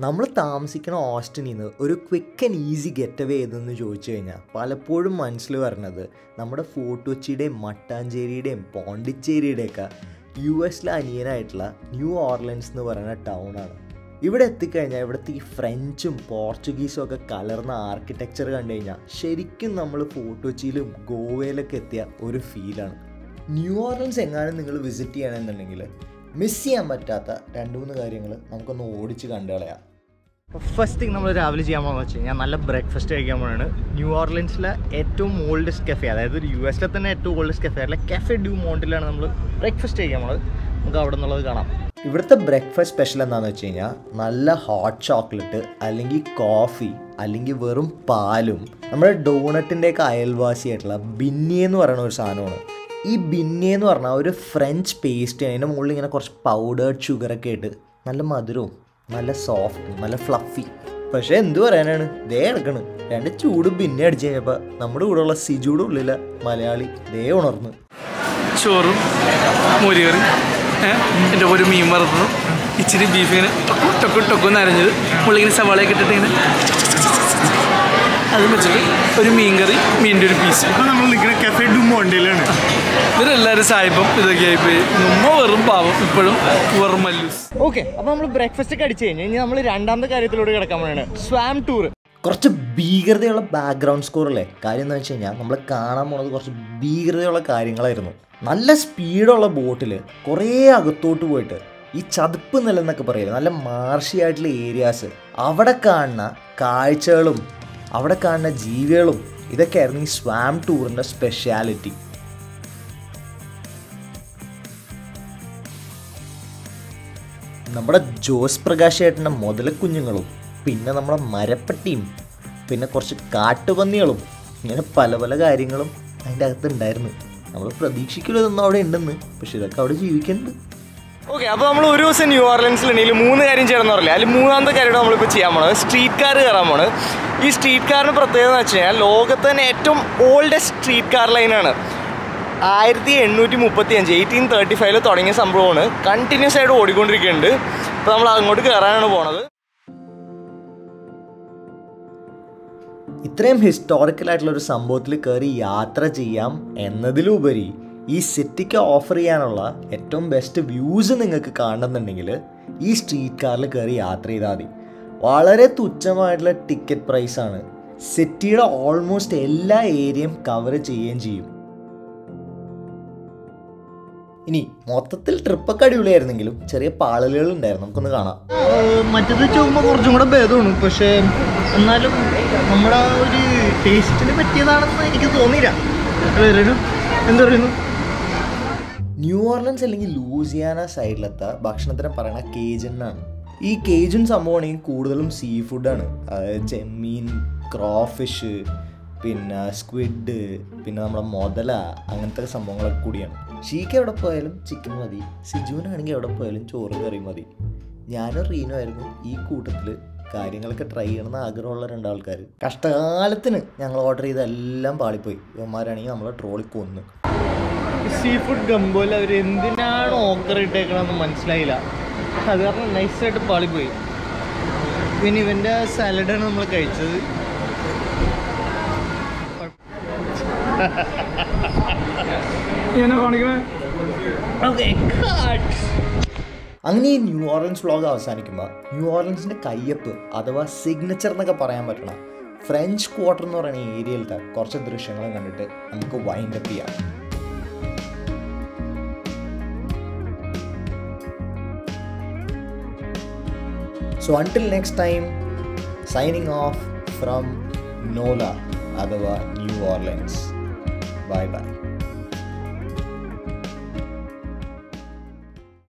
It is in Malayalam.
നമ്മൾ താമസിക്കുന്ന ഓസ്റ്റിനിൽ നിന്ന് ഒരു quick and easy getaway ഏതെന്ന് ചോദിച്ചു കഴിഞ്ഞാൽ പലപ്പോഴും മനസ്സിൽ വരുന്നത് നമ്മുടെ ഫോർട്ട് കൊച്ചിയുടെയും മട്ടാഞ്ചേരിയുടെയും പോണ്ടിച്ചേരിയുടെയൊക്കെ യു എസിലെ അനിയനായിട്ടുള്ള ന്യൂ ഓർലൻസ് എന്ന് പറയുന്ന ടൗണാണ് ഇവിടെ എത്തിക്കഴിഞ്ഞാൽ ഇവിടുത്തെ ഈ ഫ്രഞ്ചും പോർച്ചുഗീസും ഒക്കെ കലർന്ന ആർക്കിടെക്ചർ കണ്ടു കഴിഞ്ഞാൽ ശരിക്കും നമ്മൾ ഫോർട്ട് കൊച്ചിയിലും ഗോവയിലൊക്കെ എത്തിയ ഒരു ഫീലാണ് ന്യൂ ഓർലൻസ് എങ്ങാനും നിങ്ങൾ വിസിറ്റ് ചെയ്യണമെന്നുണ്ടെങ്കിൽ മിസ് ചെയ്യാൻ പറ്റാത്ത രണ്ട് മൂന്ന് കാര്യങ്ങൾ നമുക്കൊന്ന് ഓടിച്ച് കണ്ടു കളയാം ഫസ്റ്റ് തിങ് നമ്മൾ രാവിലെ ചെയ്യാൻ പോകുന്നത് വെച്ച് കഴിഞ്ഞാൽ നല്ല ബ്രേക്ക്ഫാസ്റ്റ് കഴിക്കാൻ പോകണാണ് ന്യൂ ഓർലൻസിലെ ഏറ്റവും ഓൾഡസ്റ്റ് കഫേ അതായത് യു എസിലെ തന്നെ ഏറ്റവും ഓൾഡസ്റ്റ് കഫേ അല്ലെ കഫേ ഡ്യൂ മോണ്ടിലാണ് നമ്മൾ ബ്രേക്ക്ഫാസ്റ്റ് കഴിക്കാൻ പോകുന്നത് നമുക്ക് അവിടെ നിന്നുള്ളത് കാണാം. ഇവിടുത്തെ ബ്രേക്ക്ഫാസ്റ്റ് സ്പെഷ്യൽ എന്താണെന്ന് വെച്ച് കഴിഞ്ഞാൽ നല്ല ഹോട്ട് ചോക്ലേറ്റ് അല്ലെങ്കിൽ കോഫി അല്ലെങ്കിൽ വെറും പാലും നമ്മുടെ ഡോണറ്റിന്റെയൊക്കെ അയൽവാസിയായിട്ടുള്ള ബിന്നി എന്ന് പറയുന്ന ഒരു സാധനമാണ്. ഈ ബിന്നി എന്ന് പറഞ്ഞാൽ ഒരു ഫ്രഞ്ച് പേസ്റ്റ് അതിന്റെ മുകളിൽ ഇങ്ങനെ കുറച്ച് പൗഡേർഡ് ഷുഗറൊക്കെ ഇട്ട് നല്ല മധുരവും നല്ല സോഫ്റ്റ് നല്ല ഫ്ലഫി പക്ഷെ എന്ത് പറയാനാണ്? ദേ എടുക്കണ് രണ്ട് ചൂട് പിന്നെ അടിച്ചു കഴിഞ്ഞപ്പോൾ നമ്മുടെ കൂടെയുള്ള സിജൂടെ ഉള്ളിലെ മലയാളി ദേ ഉണർന്ന്. ചോറും മോരുകറി എന്റെ ഒരു മീൻ വറുത്തതും ഇച്ചിരി ബീഫ് ഇങ്ങനെ ടൊക്കും ടൊക്കും ടൊക്കു നരഞ്ഞത് മുള്ളിങ്ങനെ സവാളയൊക്കെ ഇട്ടിട്ട് ഇങ്ങനെ അതും വെച്ചിട്ട് ഒരു മീൻ കറി മീനിന്റെ ഒരു പീസ് ഇപ്പൊ നമ്മൾ നിൽക്കുന്ന കഫേ ഡു മോണ്ടയിലാണ് ഇവരെല്ലാവരും സായിപ്പം ഇതൊക്കെ ആയിപ്പോയി നമ്മ വെറും പാവം. ഇപ്പോഴും വെറും മല്ലൂസ്. ഓക്കെ അപ്പോൾ നമ്മൾ ബ്രേക്ക്ഫാസ്റ്റ് ഒക്കെ അടിച്ചു കഴിഞ്ഞ് ഇനി നമ്മൾ രണ്ടാമത്തെ കാര്യത്തിലൂടെ കിടക്കാൻ പോവാണ്. സ്വാം ടൂർ കുറച്ച് ഭീകരതയുള്ള ബാക്ക്ഗ്രൗണ്ട് സ്കോർ അല്ലേ? കാര്യം എന്ന് വെച്ച് കഴിഞ്ഞാൽ നമ്മൾ കാണാൻ പോണത് കുറച്ച് ഭീകരതയുള്ള കാര്യങ്ങളായിരുന്നു. നല്ല സ്പീഡുള്ള ബോട്ടിൽ കുറേ അകത്തോട്ട് പോയിട്ട് ഈ ചതുപ്പ് നിലന്നൊക്കെ പറയില്ല നല്ല മാർഷി ആയിട്ടുള്ള ഏരിയാസ് അവിടെ കാണുന്ന കാഴ്ചകളും അവിടെ കാണുന്ന ജീവികളും ഇതൊക്കെയായിരുന്നു ഈ സ്വാം ടൂറിന്റെ സ്പെഷ്യാലിറ്റി നമ്മുടെ ജോസ് പ്രകാശ് ഏട്ടന്റെ മുതലക്കുഞ്ഞുങ്ങളും പിന്നെ നമ്മുടെ മരപ്പട്ടിയും പിന്നെ കുറച്ച് കാട്ടുപന്നികളും ഇങ്ങനെ പല പല കാര്യങ്ങളും അതിന്റെ അകത്തുണ്ടായിരുന്നു. നമ്മൾ പ്രതീക്ഷിക്കില്ല ഇതൊന്നും അവിടെ ഉണ്ടെന്ന് പക്ഷെ ഇതൊക്കെ അവിടെ ജീവിക്കുന്നുണ്ട്. ഓക്കെ അപ്പോൾ നമ്മൾ ഒരു ദിവസം ന്യൂ ഓർലൻസിലുണ്ടെങ്കിൽ മൂന്ന് കാര്യം ചെയ്യണമെന്ന് പറയില്ല അതിൽ മൂന്നാമത്തെ കാര്യം നമ്മളിപ്പോൾ ചെയ്യാൻ പോണത്. സ്ട്രീറ്റ് കാർ കയറാൻ പോണ് ഈ സ്ട്രീറ്റ് കാറിന് പ്രത്യേകത എന്ന് വെച്ച് കഴിഞ്ഞാൽ ലോകത്ത് തന്നെ ഏറ്റവും ഓൾഡസ്റ്റ് സ്ട്രീറ്റ് കാർ ലൈനാണ് ആയിരത്തി എണ്ണൂറ്റി മുപ്പത്തി അഞ്ച് എയ്റ്റീൻ തേർട്ടി ഫൈവിൽ തുടങ്ങിയ സംഭവമാണ്. കണ്ടിന്യൂസ് ആയിട്ട് ഓടിക്കൊണ്ടിരിക്കുന്നുണ്ട്. അപ്പോൾ നമ്മൾ അങ്ങോട്ട് കയറാനാണ് പോണത്. ഇത്രയും ഹിസ്റ്റോറിക്കൽ ആയിട്ടുള്ള ഒരു സംഭവത്തിൽ കയറി യാത്ര ചെയ്യാം എന്നതിലുപരി ഈ സിറ്റിക്ക് ഓഫർ ചെയ്യാനുള്ള ഏറ്റവും ബെസ്റ്റ് വ്യൂസ് നിങ്ങൾക്ക് കാണണമെന്നുണ്ടെങ്കിൽ ഈ സ്ട്രീറ്റ് കാറിൽ കയറി യാത്ര ചെയ്താൽ മതി. വളരെ തുച്ഛമായിട്ടുള്ള ടിക്കറ്റ് പ്രൈസാണ് സിറ്റിയുടെ ഓൾമോസ്റ്റ് എല്ലാ ഏരിയയും കവർ ചെയ്യുകയും ചെയ്യും. ഇനി മൊത്തത്തിൽ ട്രിപ്പൊക്കെ അടിപൊളിയായിരുന്നെങ്കിലും ചെറിയ പാളലുകൾ ഉണ്ടായിരുന്നു. നമുക്കൊന്ന് കാണാം. മറ്റത് ചോദിക്കുമ്പോൾ കുറച്ചും കൂടെ ഭേദമാണ്. പക്ഷേ എന്നാലും നമ്മുടെ ഒരു ടേസ്റ്റിന് പറ്റിയതാണെന്ന് എനിക്ക് തോന്നിയില്ല. വേറൊരു എന്താ പറയുന്നു? ന്യൂ ഓർലൻസ് അല്ലെങ്കിൽ ലൂസിയാന സൈഡിലത്തെ ഭക്ഷണത്തിനെ പറയുന്ന കേജൻ ആണ്. ഈ കേജൻ സംഭവമാണെങ്കിൽ കൂടുതലും സീ ഫുഡാണ് അതായത് ചെമ്മീൻ ക്രോഫിഷ് പിന്നെ സ്ക്വിഡ് പിന്നെ നമ്മുടെ മുതല അങ്ങനത്തെ സംഭവങ്ങളൊക്കെ കൂടിയാണ്. ഷീക്ക് എവിടെ പോയാലും ചിക്കൻ മതി സിജുവിനാണെങ്കിൽ എവിടെ പോയാലും ചോറും കറിയും മതി. ഞാനും റീനു ആയിരുന്നു ഈ കൂട്ടത്തിൽ കാര്യങ്ങളൊക്കെ ട്രൈ ചെയ്യണമെന്ന് ആഗ്രഹമുള്ള രണ്ടാൾക്കാർ കഷ്ടകാലത്തിന് ഞങ്ങൾ ഓർഡർ ചെയ്ത എല്ലാം പാളിപ്പോയി. ഇവന്മാരാണെങ്കിൽ നമ്മളെ ട്രോളി കൊന്നു. സീ ഫുഡ് ഗംബോയിൽ അവർ എന്തിനാണ് ഓക്കർ ഇട്ടേക്കണമെന്ന് മനസ്സിലായില്ല. അത് കാരണം നൈസായിട്ട് പാളിപ്പോയി. പിന്നെ ഇവന്റെ സാലഡാണ് നമ്മൾ കഴിച്ചത്. അങ്ങനെ ഈ ന്യൂ ഓർലൻസ് വ്ളോഗ് അവസാനിക്കുമ്പോൾ ന്യൂ ഓർലൻസിന്റെ കയ്യപ്പ് അഥവാ സിഗ്നച്ചർ എന്നൊക്കെ പറയാൻ പറ്റണം ഫ്രഞ്ച് ക്വാർട്ടർ എന്ന് പറയുന്ന ഏരിയയിലത്തെ കുറച്ച് ദൃശ്യങ്ങളും കണ്ടിട്ട് നമുക്ക് വൈൻഡ് അപ്പ് ചെയ്യാം. So until next time signing off from NOLA അഥവാ ന്യൂ ഓർലൻസ് ബൈ ബൈ